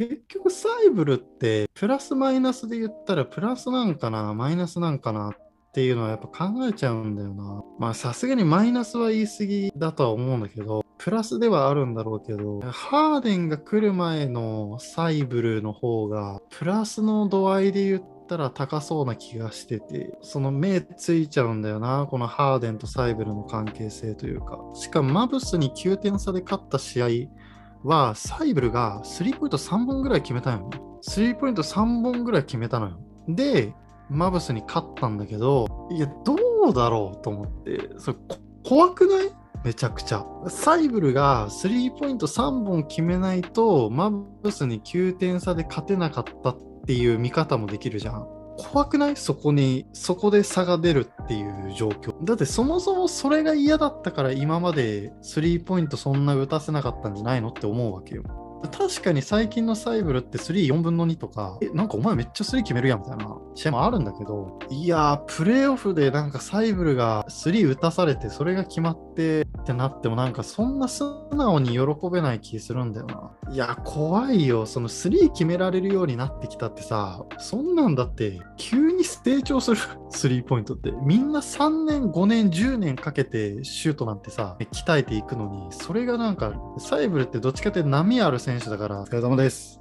結局サイブルってプラスマイナスで言ったらプラスなんかなマイナスなんかなっていうのはやっぱ考えちゃうんだよな。まあさすがにマイナスは言い過ぎだとは思うんだけど、プラスではあるんだろうけど、ハーデンが来る前のサイブルの方が、プラスの度合いで言ったら高そうな気がしてて、その目ついちゃうんだよな、このハーデンとサイブルの関係性というか。しかもマブスに9点差で勝った試合は、サイブルがスリーポイント3本ぐらい決めたよ。スリーポイント3本ぐらい決めたのよ。で、マブスに勝ったんだけど、いや、どうだろうと思って、それ怖くない？めちゃくちゃ。サイブルがスリーポイント3本決めないと、マブスに9点差で勝てなかったっていう見方もできるじゃん。怖くない？そこに、そこで差が出るっていう状況。だってそもそもそれが嫌だったから今までスリーポイントそんな打たせなかったんじゃないのって思うわけよ。確かに最近のサイブルって34分の2とか、え、なんかお前めっちゃ3決めるやんみたいな試合もあるんだけど、いやー、プレーオフでなんかサイブルが3打たされて、それが決まってってなっても、なんかそんな素直に喜べない気するんだよな。いや、怖いよ。その3決められるようになってきたってさ、そんなんだって急に成長するスリーポイントって。みんな3年、5年、10年かけてシュートなんてさ、鍛えていくのに、それがなんか、サイブルってどっちかって波ある選手だから、お疲れ様です。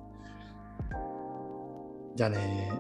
じゃあね